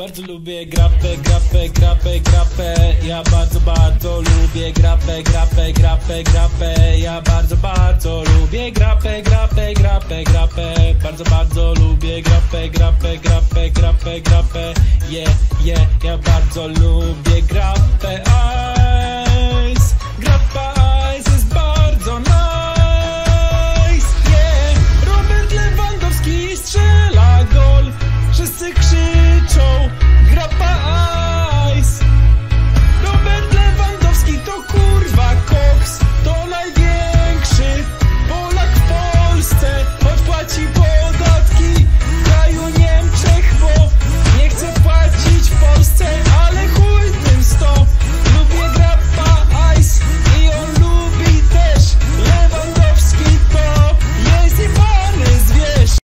Bardzo lubię grapę, grapę, grapę, grapę. Ja bardzo, bardzo lubię grapę, grapę, grapę, grapę. Ja bardzo, bardzo lubię grapę, grapę, grapę, grapę. Bardzo, bardzo lubię grapę, grapę, grapę, grapę, grapę. Yeah, yeah, ja bardzo lubię grapę.